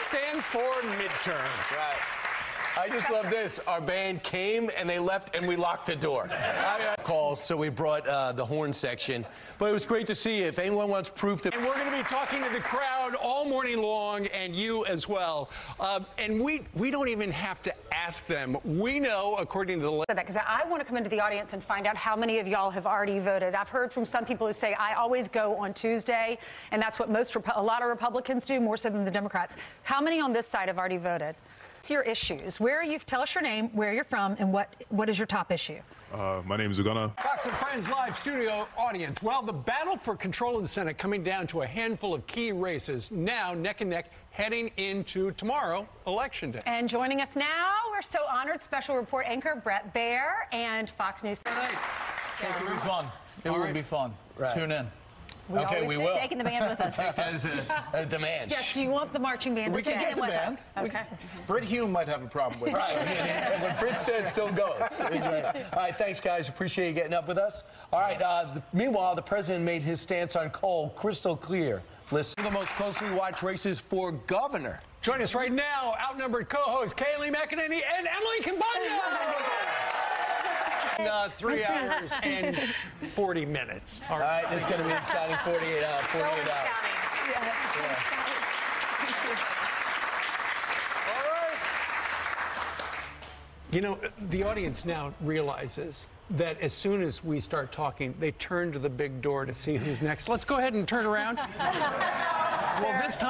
stands for midterms. Right. I just love this. Our band came and they left and we locked the door. I got calls, so we brought uh, the horn section. But it was great to see you. If anyone wants proof that. And we're going to be talking to the crowd all morning long, and you as well. Uh, and we we don't even have to ask them. We know, according to the that because I want to come into the audience and find out how many of y'all have already voted. I've heard from some people who say I always go on Tuesday, and that's what most a lot of Republicans do, more so than the Democrats. How many on this side have already voted? To your issues, where are you? Tell us your name, where you're from, and what what is your top issue? Uh, my name is Ugana. Fox and Friends live studio audience. Well, the battle for control of the Senate coming down to a handful of key races, now neck and neck, heading into tomorrow, Election Day. And joining us now, we're so honored, special report anchor Bret Baier and Fox News. Tonight. It will be fun. It All will right. be fun. Right. Tune in. We Okay, always we do. will. Taking the band with us. Take that as a, a demand. Yes, do you want the marching band We to can stay get the with band. us? Okay. Brit Hume might have a problem with it. Right. And what Brit says still goes. All right, thanks, guys. Appreciate you getting up with us. All right, uh, the, meanwhile, the president made his stance on coal crystal clear. Listen to the most closely watched races for governor. Join us right now, outnumbered co-hosts Kayleigh McEnany and Emily Compagno. In, uh, three hours and 40 minutes. All right, it's going to be exciting 48, uh, 48 hours. You know, the audience now realizes that as soon as we start talking, they turn to the big door to see who's next. Let's go ahead and turn around. well, this time.